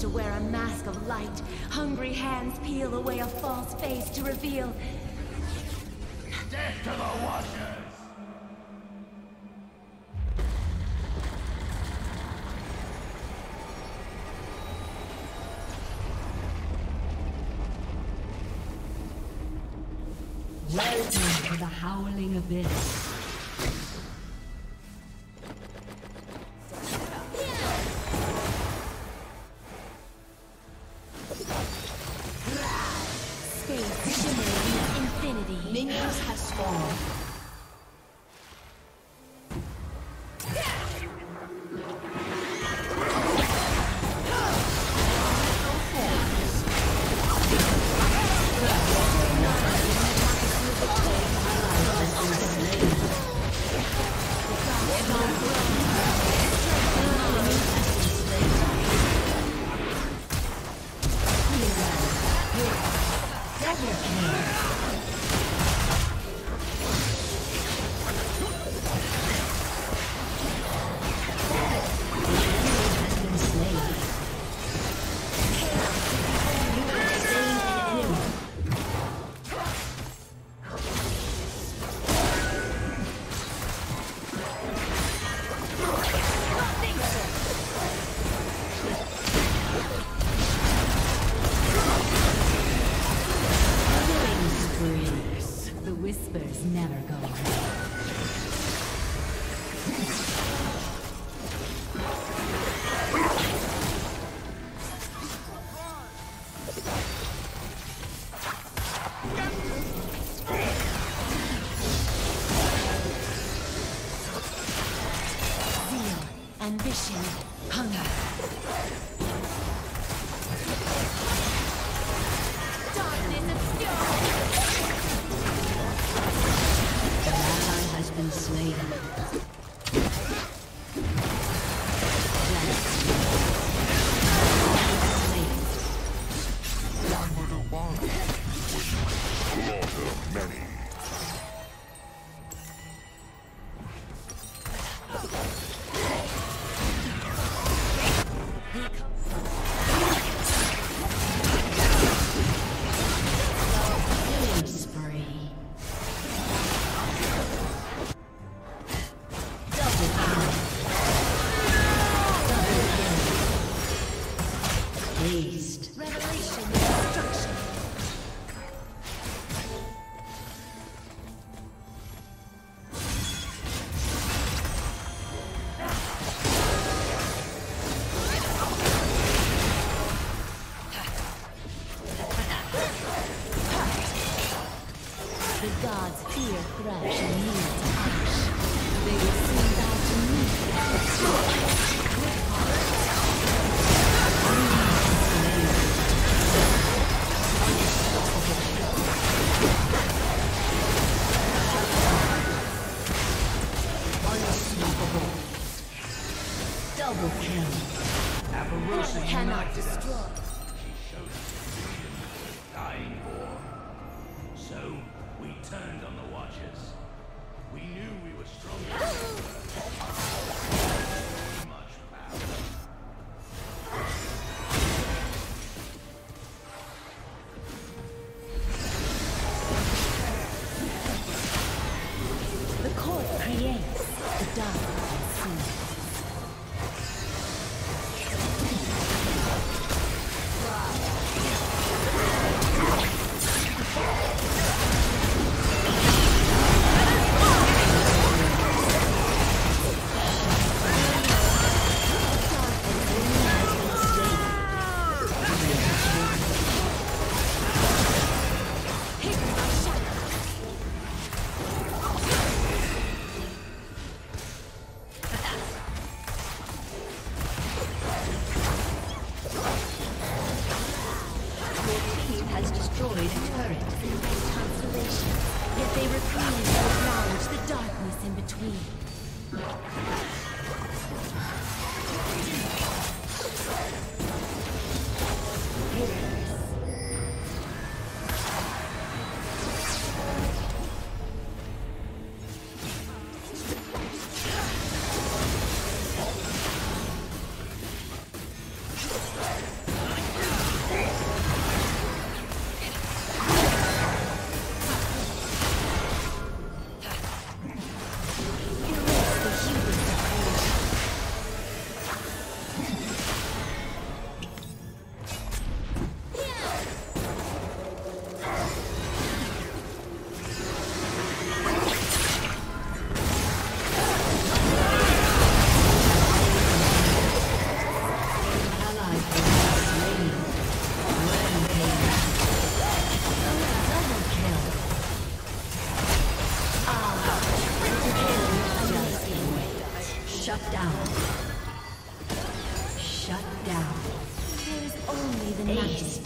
to wear a mask of light. Hungry hands peel away a false face to reveal Death to the Watchers! Welcome to the Howling Abyss. Slain. The gods fear Thresh and kneel to Ash. They will soon bow to me. Unstoppable. Double kill. Cannot destroy. She showed dying for. So, turned on the Watchers. We knew we were stronger. Yes.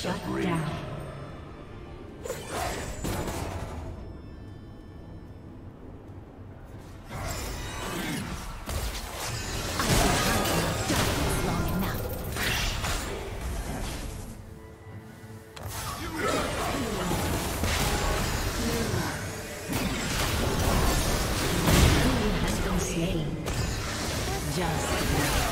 Shut down. Just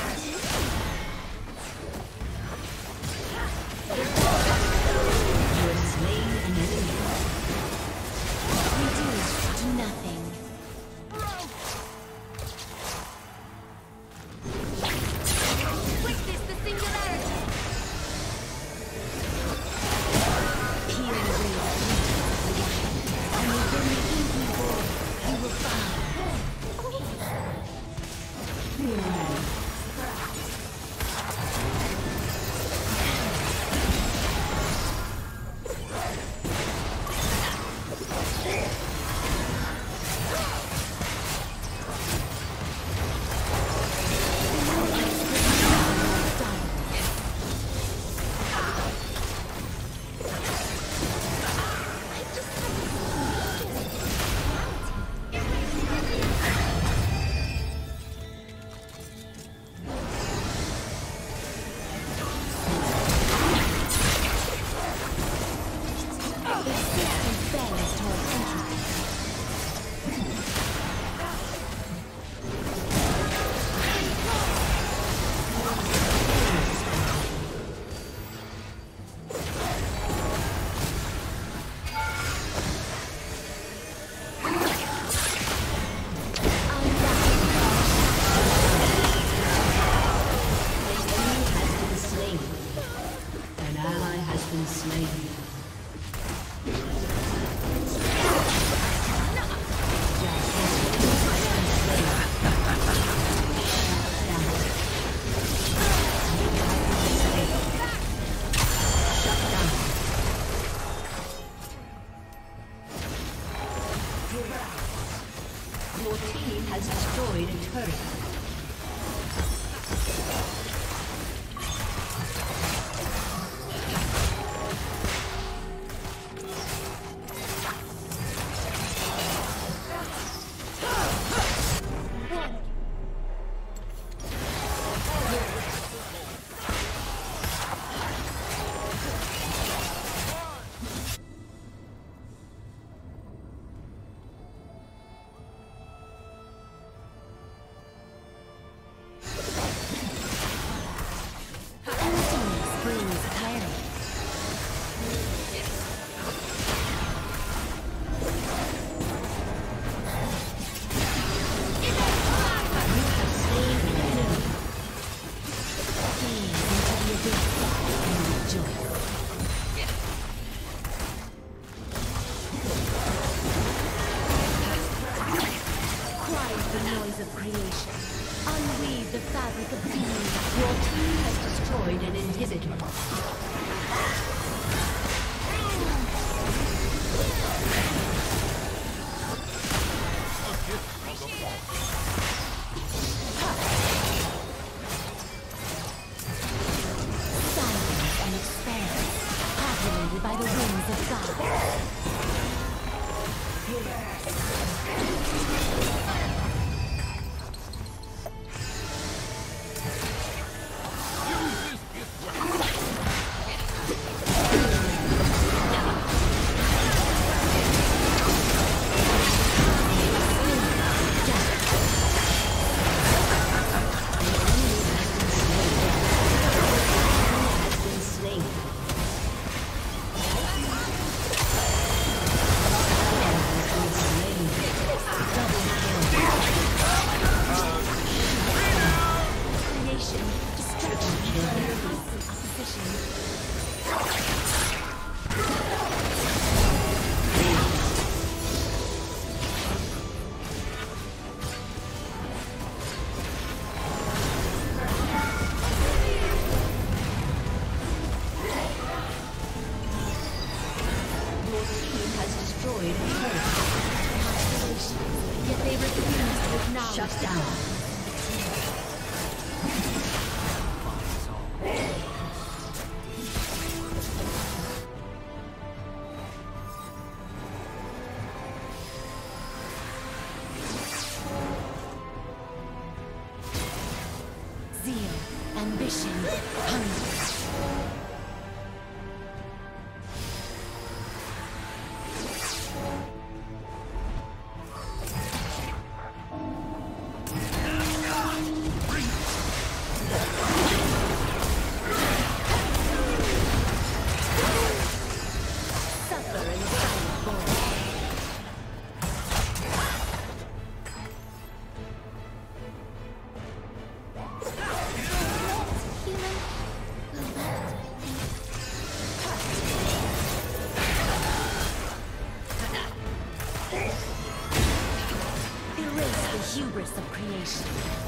Thank you. Hubris of creation.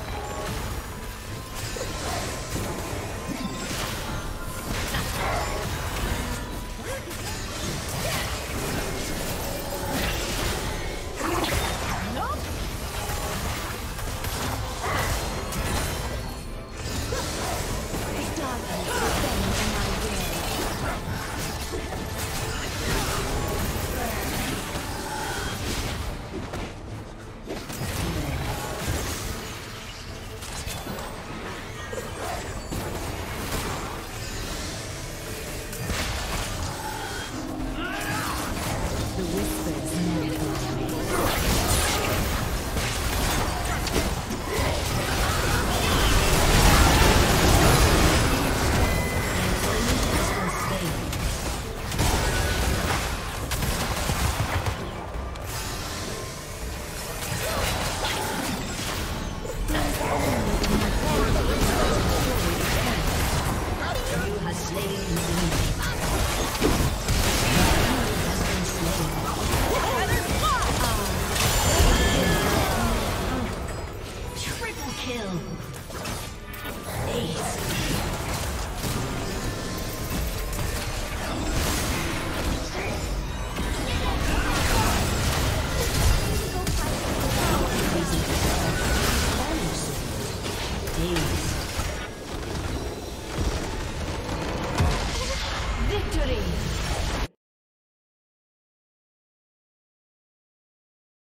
Kill. Ace.